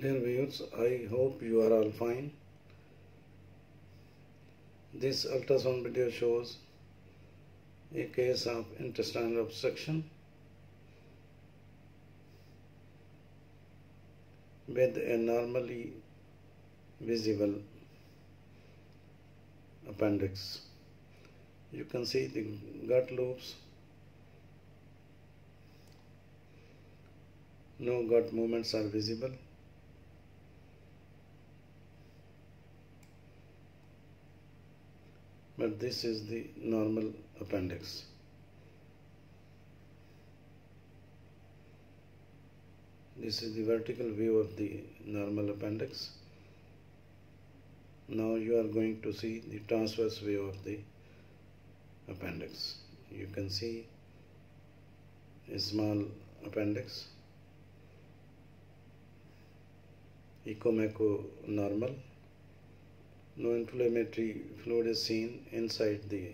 Dear viewers, I hope you are all fine. This ultrasound video shows a case of intestinal obstruction with a normally visible appendix. You can see the gut loops, no gut movements are visible. But this is the normal appendix. This is the vertical view of the normal appendix. Now you are going to see the transverse view of the appendix. You can see a small appendix, echo normal. No inflammatory fluid is seen inside the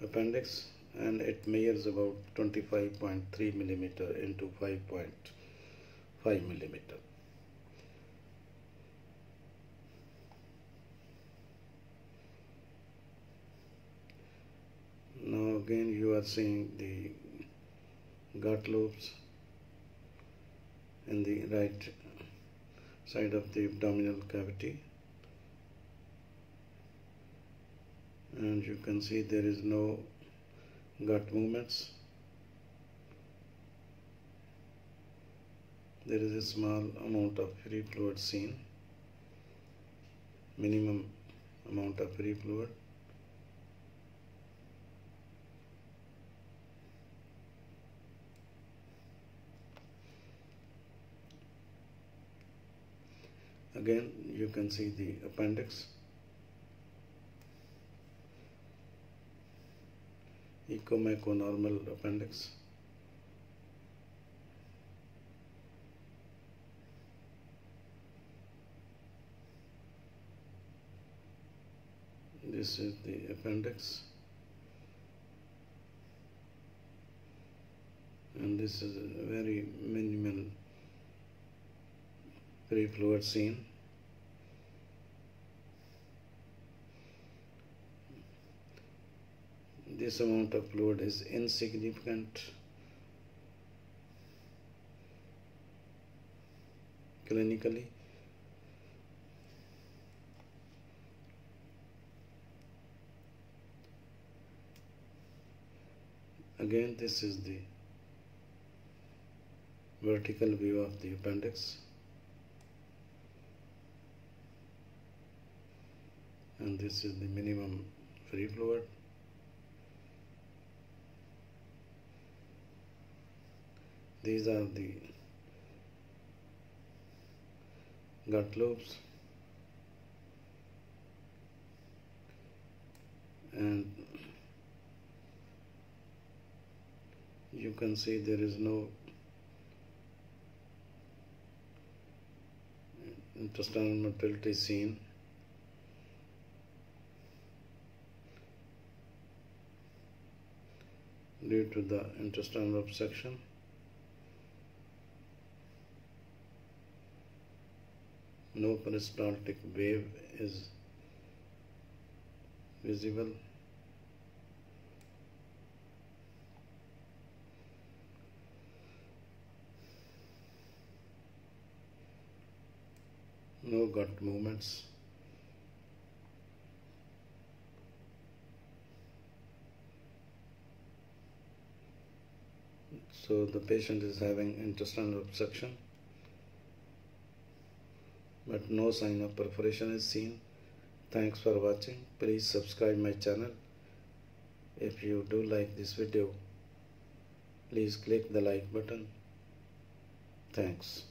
appendix and it measures about 25.3 millimeter into 5.5 millimeter. Now again you are seeing the gut loops in the right side of the abdominal cavity and you can see there is no gut movements. There is a small amount of free fluid seen minimum amount of free fluid. Again you can see the appendix echo macro normal appendix. This is the appendix. And this is a very minimal free fluid this amount of load is insignificant. Clinically. Again this is the vertical view of the appendix. And this is the minimum free fluid these are the gut loops and you can see there is no intestinal motility seen. Due to the intestinal obstruction no peristaltic wave is visible. No gut movements. So the patient is having intestinal obstruction but no sign of perforation is seen. Thanks for watching. Please subscribe my channel. If you do like this video please click the like button. Thanks